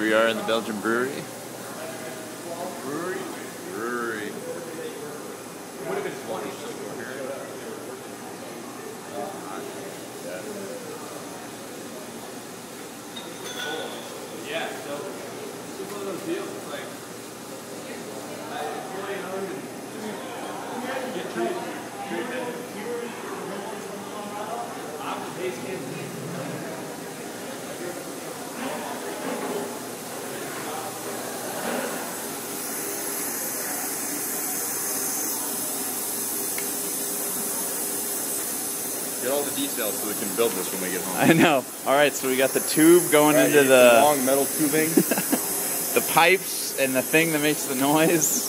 Here we are in the Belgian brewery. Brewery? Brewery. Would have been funny. Yeah, so one of those deals. It's like I just get treated After-taste kids. Get all the details so we can build this when we get home. I know. All right, so we got the tube going Right, into the the long metal tubing. the pipes and the thing that makes the noise.